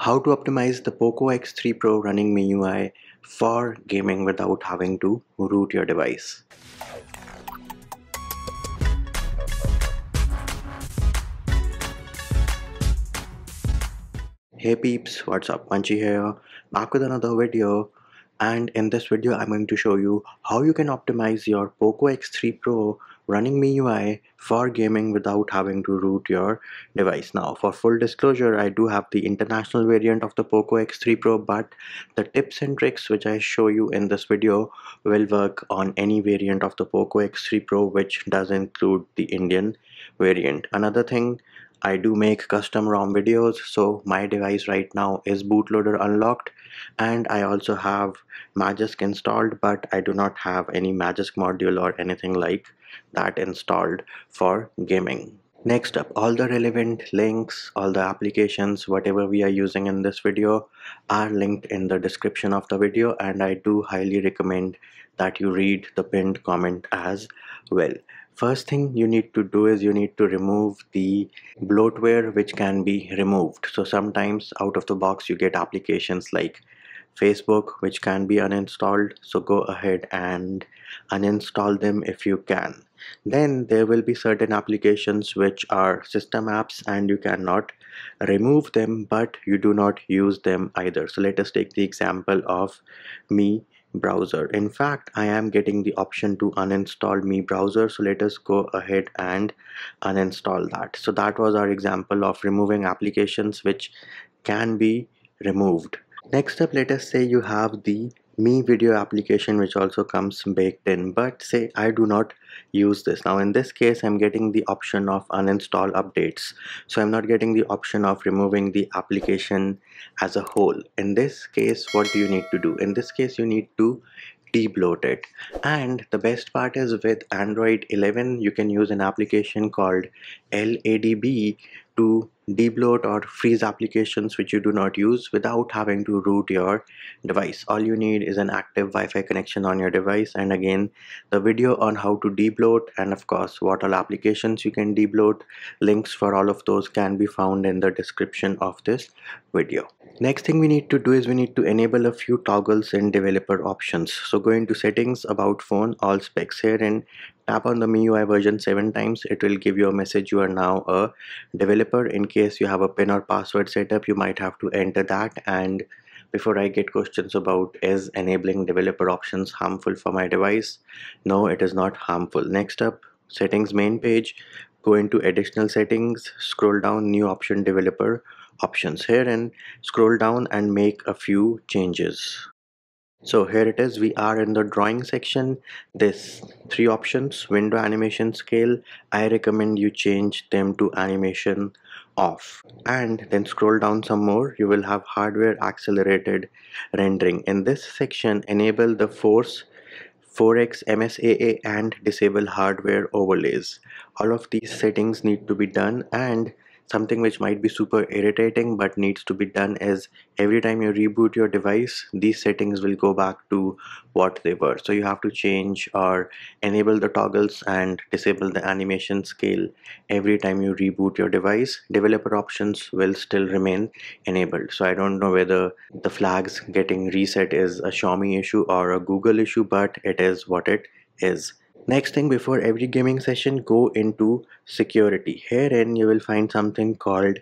How to optimize the POCO X3 Pro running MIUI for gaming without having to root your device. Hey peeps, what's up? Munchy here, back with another video and in this video I'm going to show you how you can optimize your POCO X3 Pro running MIUI for gaming without having to root your device. Now for full disclosure I do have the international variant of the POCO X3 Pro but the tips and tricks which I show you in this video will work on any variant of the POCO X3 Pro which does include the Indian variant. Another thing I do make custom ROM videos so my device right now is bootloader unlocked and I also have Magisk installed but I do not have any Magisk module or anything like that installed for gaming. Next up, all the relevant links, all the applications, whatever we are using in this video are linked in the description of the video and I do highly recommend that you read the pinned comment as well first thing you need to do is you need to remove the bloatware which can be removed. So sometimes out of the box you get applications like Facebook which can be uninstalled. So go ahead and uninstall them if you can. Then there will be certain applications which are system apps and you cannot remove them but you do not use them either. So let us take the example of Mi browser. In fact I am getting the option to uninstall Mi Browser so let us go ahead and uninstall that. So that was our example of removing applications which can be removed. Next up let us say you have the Mi Video application which also comes baked in but say I do not use this. Now in this case I'm getting the option of uninstall updates. So I'm not getting the option of removing the application as a whole. In this case what do you need to do? In this case you need to debloat it. And the best part is with Android 11 you can use an application called LADB to debloat or freeze applications which you do not use without having to root your device. All you need is an active Wi-Fi connection on your device. And again the video on how to debloat and of course what all applications you can debloat links for all of those can be found in the description of this video. Next thing we need to do is we need to enable a few toggles in developer options. So go into settings about phone all specs here and tap on the MIUI version 7 times. It will give you a message you are now a developer. In case you have a pin or password setup you might have to enter that. And before I get questions about is enabling developer options harmful for my device? No it is not harmful. Next up settings main page. Go into additional settings scroll down new option developer options. Here and scroll down and make a few changes so here it is. We are in the drawing section. This three options window animation scale. I recommend you change them to animation off. And then scroll down some more. You will have hardware accelerated rendering. In this section enable the force 4x MSAA and disable hardware overlays. All of these settings need to be done. And something which might be super irritating but needs to be done is every time you reboot your device these settings will go back to what they were. So you have to change or enable the toggles and disable the animation scale every time you reboot your device. Developer options will still remain enabled. So I don't know whether the flags getting reset is a Xiaomi issue or a Google issue but it is what it is Next thing before every gaming session go into security. Herein you will find something called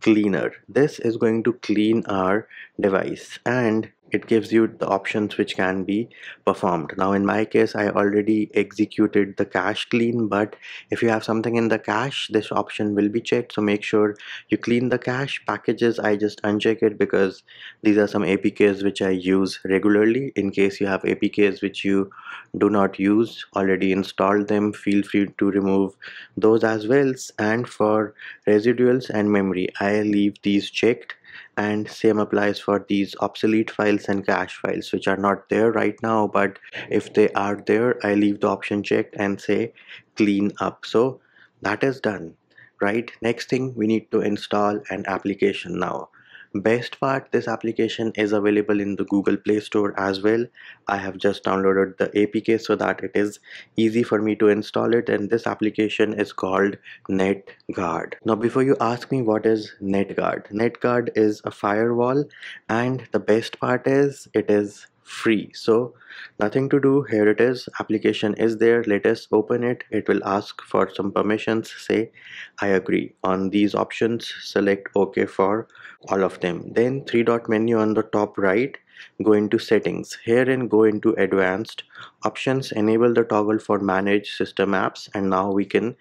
cleaner. This is going to clean our device and it gives you the options which can be performed. Now in my case I already executed the cache clean but if you have something in the cache this option will be checked. So make sure you clean the cache packages. I just uncheck it because these are some APKs which I use regularly. In case you have APKs which you do not use already installed them. Feel free to remove those as well. And for residuals and memory I leave these checked and same applies for these obsolete files and cache files which are not there right now but if they are there I leave the option checked and say clean up. So that is done right? Next thing we need to install an application now best part this application is available in the google play store as well. I have just downloaded the apk so that it is easy for me to install it and this application is called netguard. Now before you ask me what is netguard netguard is a firewall and the best part is it is free. So nothing to do. Here it is. Application is there. Let us open it. It will ask for some permissions. Say i agree on these options. Select ok for all of them. Then three dot menu on the top right go into settings. Here and go into advanced options enable the toggle for manage system apps and now we can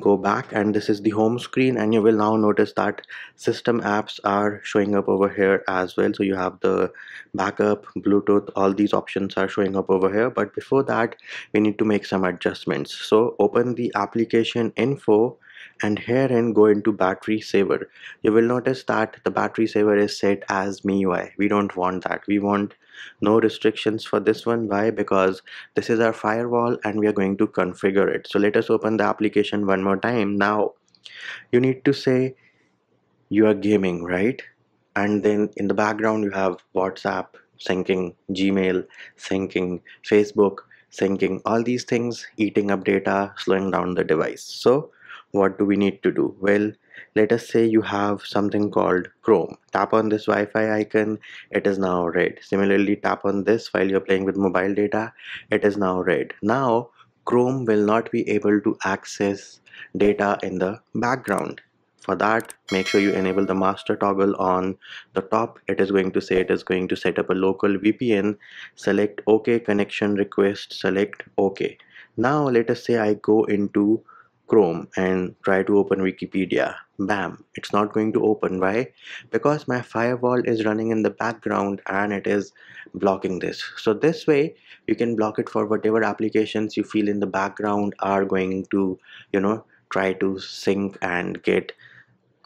go back and this is the home screen and you will now notice that system apps are showing up over here as well. So you have the backup bluetooth all these options are showing up over here. But before that we need to make some adjustments. So open the application info and herein go into battery saver. You will notice that the battery saver is set as MIUI we don't want that. We want no restrictions for this one why because this is our firewall and we are going to configure it. So let us open the application one more time. Now you need to say you are gaming right? And then in the background you have whatsapp syncing gmail syncing facebook syncing all these things eating up data slowing down the device. So what do we need to do? Well let us say you have something called chrome. Tap on this wi-fi icon it is now red. Similarly tap on this while you're playing with mobile data it is now red. Now chrome will not be able to access data in the background. For that make sure you enable the master toggle on the top. It is going to say it is going to set up a local VPN select OK connection request select OK. Now let us say I go into Chrome and try to open Wikipedia. Bam it's not going to open. Why? Because my firewall is running in the background and it is blocking this. So this way you can block it for whatever applications you feel in the background are going to you know try to sync and get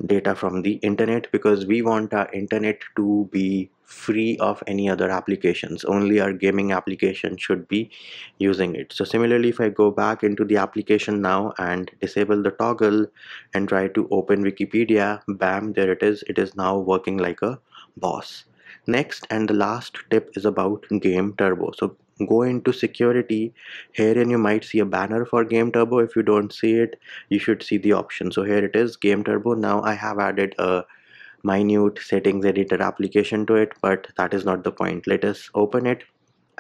data from the internet because we want our internet to be free of any other applications. Only our gaming application should be using it. So similarly if I go back into the application now and disable the toggle and try to open Wikipedia bam there it is. It is now working like a boss. Next and the last tip is about game turbo. So go into security here and you might see a banner for game turbo. If you don't see it you should see the option. So here it is game turbo. Now i have added a minute settings editor application to it but that is not the point. Let us open it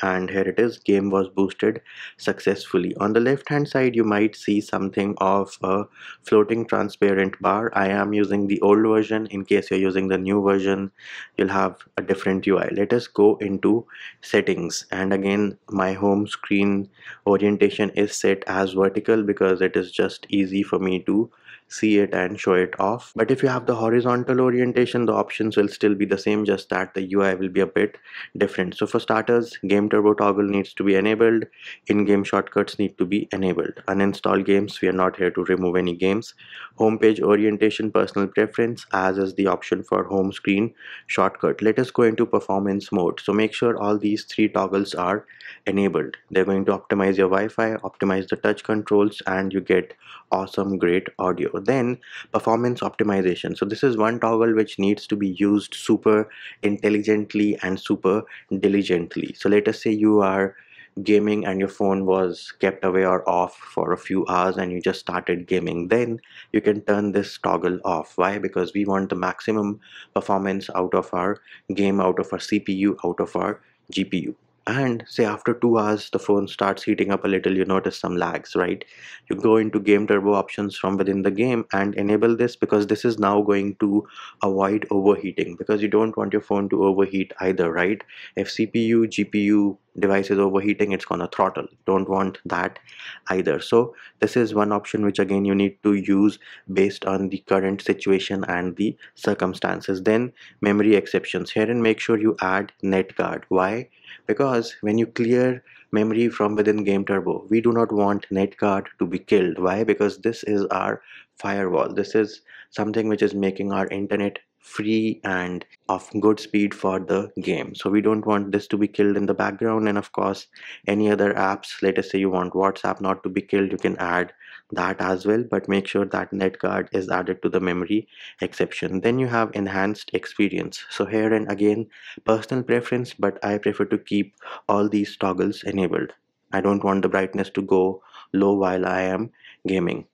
and here it is game was boosted successfully. On the left hand side you might see something of a floating transparent bar. I am using the old version. In case you're using the new version you'll have a different ui let us go into settings. And again my home screen orientation is set as vertical because it is just easy for me to see it and show it off. But if you have the horizontal orientation the options will still be the same just that the UI will be a bit different. So for starters game turbo toggle needs to be enabled. In-game shortcuts need to be enabled. Uninstall games we are not here to remove any games. Homepage orientation personal preference as is the option for home screen shortcut. Let us go into performance mode. So make sure all these three toggles are enabled. They're going to optimize your Wi-Fi optimize the touch controls and you get awesome great audio then performance optimization. So this is one toggle which needs to be used super intelligently and super diligently. So let us say you are gaming and your phone was kept away or off for a few hours and you just started gaming then you can turn this toggle off. Why? Because we want the maximum performance out of our game out of our cpu out of our gpu and say after two hours the phone starts heating up a little you notice some lags right? You go into game turbo options from within the game and enable this because this is now going to avoid overheating because you don't want your phone to overheat either right? If cpu gpu device is overheating it's gonna throttle. Don't want that either. So this is one option which again you need to use based on the current situation and the circumstances. Then memory exceptions. Here and make sure you add netguard why? Because when you clear memory from within game turbo we do not want netguard to be killed. Why? Because this is our firewall. This is something which is making our internet free and of good speed for the game. So we don't want this to be killed in the background. And of course any other apps let us say you want whatsapp not to be killed you can add that as well. But make sure that netguard is added to the memory exception. Then you have enhanced experience. So here and again personal preference but I prefer to keep all these toggles enabled. I don't want the brightness to go low while I am gaming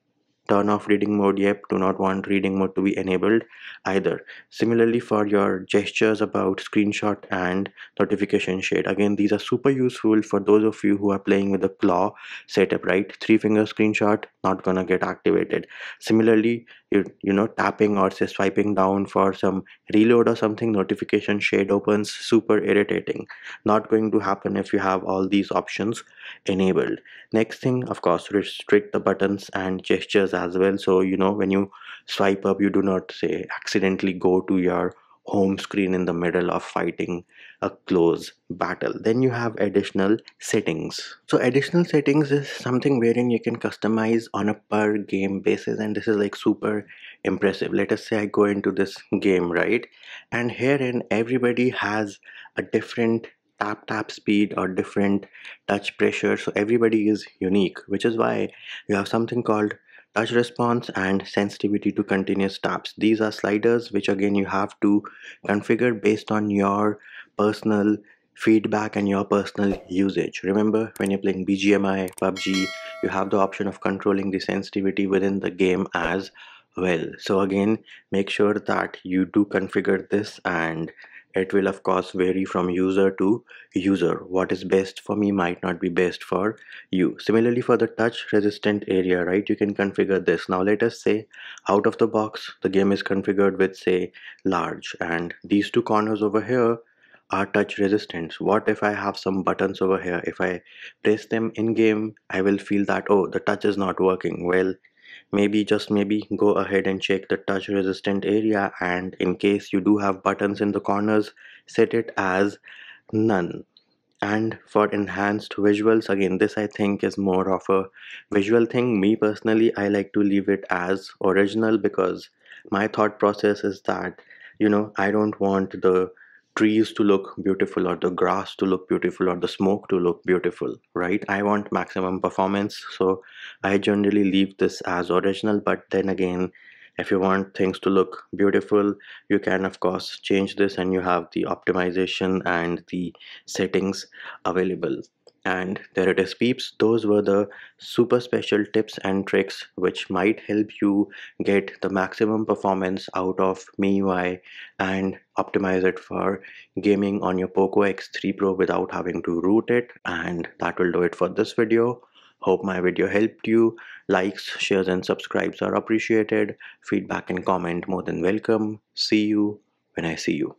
turn off reading mode yep do not want reading mode to be enabled either. Similarly for your gestures about screenshot and notification shade again these are super useful for those of you who are playing with the claw setup right? Three finger screenshot not gonna get activated. Similarly you, you know tapping or say swiping down for some reload or something notification shade opens super irritating. Not going to happen if you have all these options enabled. Next thing of course restrict the buttons and gestures as well. So you know when you swipe up you do not say accidentally go to your home screen in the middle of fighting a close battle. Then you have additional settings. So additional settings is something wherein you can customize on a per game basis and this is like super impressive. Let us say i go into this game right? And herein everybody has a different tap tap speed or different touch pressure. So everybody is unique which is why you have something called response and sensitivity to continuous taps. These are sliders which again you have to configure based on your personal feedback and your personal usage. Remember when you're playing bgmi pubg you have the option of controlling the sensitivity within the game as well. So again make sure that you do configure this and it will of course vary from user to user. What is best for me might not be best for you. Similarly for the touch resistant area right you can configure this. Now let us say out of the box the game is configured with say large and these two corners over here are touch resistant what if i have some buttons over here? If i press them in game i will feel that oh the touch is not working. Well maybe just maybe go ahead and check the touch resistant area and in case you do have buttons in the corners set it as none. And for enhanced visuals again this i think is more of a visual thing. Me personally i like to leave it as original because my thought process is that you know i don't want the trees to look beautiful or the grass to look beautiful or the smoke to look beautiful right? I want maximum performance so i generally leave this as original but then again if you want things to look beautiful you can of course change this and you have the optimization and the settings available. And there it is peeps those were the super special tips and tricks which might help you get the maximum performance out of MIUI and optimize it for gaming on your POCO X3 Pro without having to root it. And that will do it for this video hope my video helped you. Likes shares and subscribes are appreciated. Feedback and comment more than welcome. See you when i see you